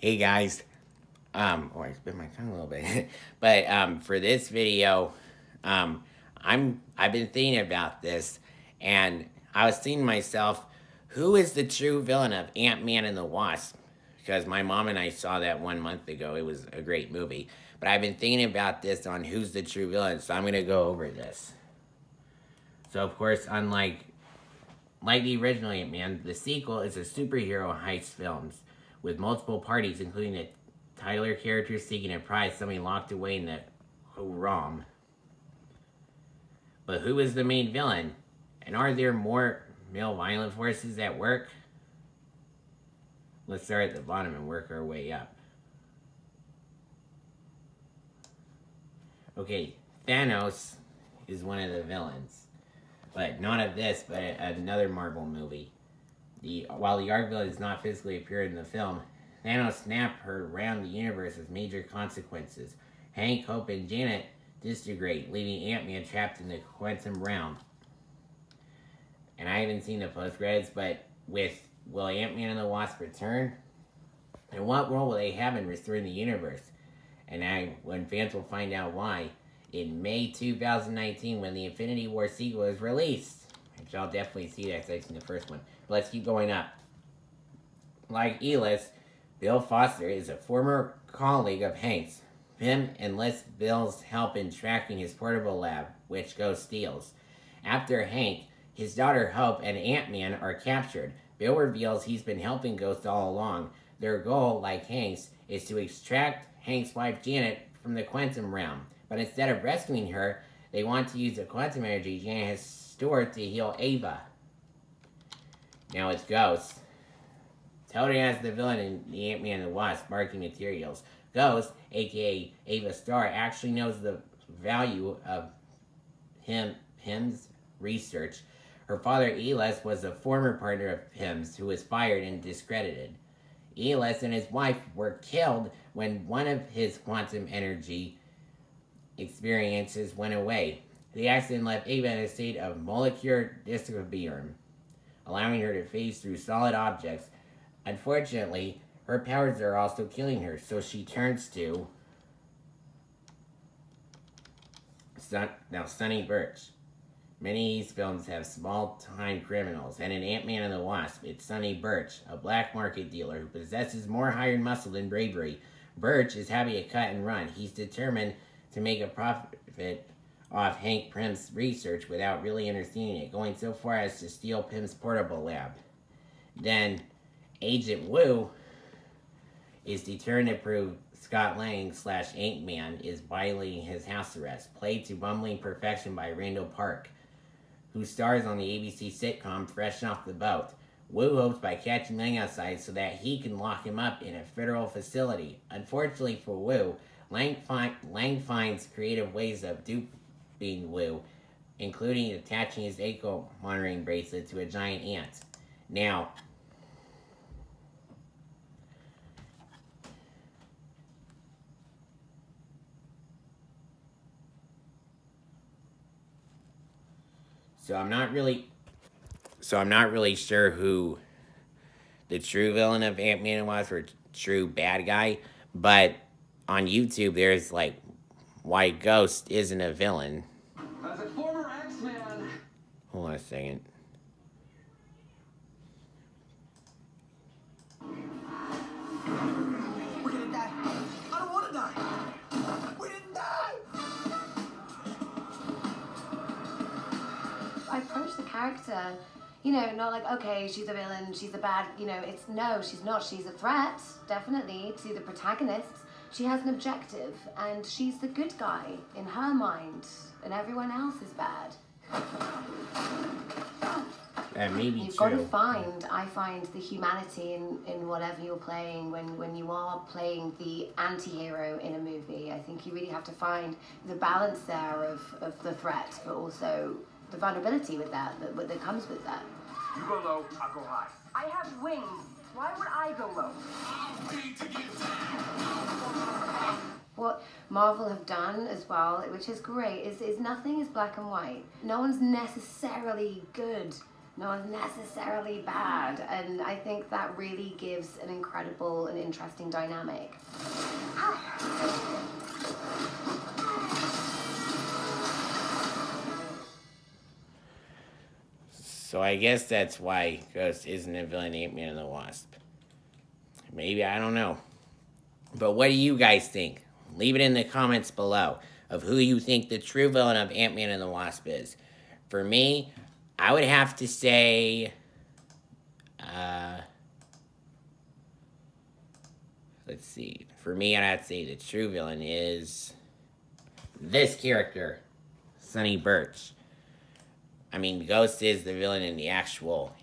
Hey guys, um, oh I spit my tongue a little bit, but um, for this video, um, I'm I've been thinking about this, and I was thinking to myself, who is the true villain of Ant Man and the Wasp? Because my mom and I saw that one month ago. It was a great movie, but I've been thinking about this on who's the true villain, so I'm gonna go over this. So of course, unlike like the original Ant Man, the sequel is a superhero heist films with multiple parties, including the Tyler character seeking a prize somebody locked away in the ROM. But who is the main villain? And are there more male violent forces at work? Let's start at the bottom and work our way up. Okay, Thanos is one of the villains. But not of this, but another Marvel movie. The While the Ark does not physically appear in the film, Thanos snapped her around the universe with major consequences. Hank, Hope, and Janet disintegrate, leaving Ant-Man trapped in the quantum realm. And I haven't seen the post-credits, but with will Ant-Man and the Wasp return? And what role will they have in restoring the universe? And I, when fans will find out why, in May 2019 when the Infinity War sequel is released. Which I'll definitely see that I've seen the first one. But let's keep going up. Like Elis, Bill Foster is a former colleague of Hank's. Pym enlists Bill's help in tracking his portable lab, which Ghost steals. After Hank, his daughter Hope and Ant-Man are captured. Bill reveals he's been helping Ghost all along. Their goal, like Hank's, is to extract Hank's wife Janet from the quantum realm. But instead of rescuing her, they want to use the quantum energy Janet has stored to heal Ava. Now it's Ghost. Tony as the villain in The Ant-Man and the Wasp, marking materials. Ghost, aka Ava Starr, actually knows the value of him Pym's research. Her father, Elis, was a former partner of Pym's who was fired and discredited. Elis and his wife were killed when one of his quantum energy experiences went away. The accident left Ava in a state of molecular disequilibrium, allowing her to phase through solid objects. Unfortunately, her powers are also killing her, so she turns to Sun now Sonny Burch. Many of these films have small-time criminals, and in Ant-Man and the Wasp, it's Sonny Burch, a black market dealer who possesses more iron muscle than bravery. Burch is having a cut and run. He's determined to make a profit off Hank Pym's research without really understanding it, going so far as to steal Pym's portable lab. Then, Agent Wu is determined to prove Scott Lang slash Ant-Man is violating his house arrest, played to bumbling perfection by Randall Park, who stars on the ABC sitcom Fresh Off the Boat. Wu hopes by catching Lang outside so that he can lock him up in a federal facility. Unfortunately for Wu, Lang, find, Lang finds creative ways of duping Wu, including attaching his ankle monitoring bracelet to a giant ant. Now, so I'm not really, so I'm not really sure who the true villain of Ant-Man was or true bad guy, but on YouTube, there's like why Ghost isn't a villain. As a former X-Man. Hold on a second. We're gonna die. I don't wanna die. We didn't die. I approach the character, you know, not like, okay, she's a villain, she's a bad, you know, it's no, she's not. She's a threat, definitely, to the protagonists. She has an objective, and she's the good guy in her mind, and everyone else is bad. That may be You've true. got to find, I find, the humanity in, in whatever you're playing when, when you are playing the anti hero in a movie. I think you really have to find the balance there of, of the threat, but also the vulnerability with that, that, that comes with that. You go low, I'll go high. I have wings. Why would I go low? What Marvel have done as well, which is great, is, is nothing is black and white. No one's necessarily good not necessarily bad. And I think that really gives an incredible and interesting dynamic. So I guess that's why Ghost isn't a villain in Ant-Man and the Wasp. Maybe, I don't know. But what do you guys think? Leave it in the comments below of who you think the true villain of Ant-Man and the Wasp is. For me, I would have to say... Uh, let's see. For me, I'd have to say the true villain is this character, Sonny Burch. I mean, Ghost is the villain in the actual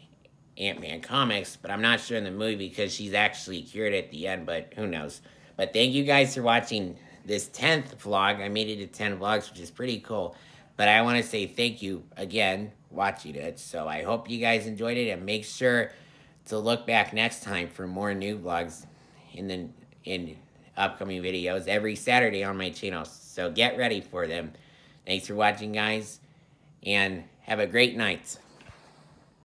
Ant-Man comics, but I'm not sure in the movie because she's actually cured at the end, but who knows. But thank you guys for watching this 10th vlog. I made it to 10 vlogs, which is pretty cool. But I want to say thank you again watching it. So I hope you guys enjoyed it and make sure to look back next time for more new vlogs in the in upcoming videos every Saturday on my channel. So get ready for them. Thanks for watching, guys, and have a great night.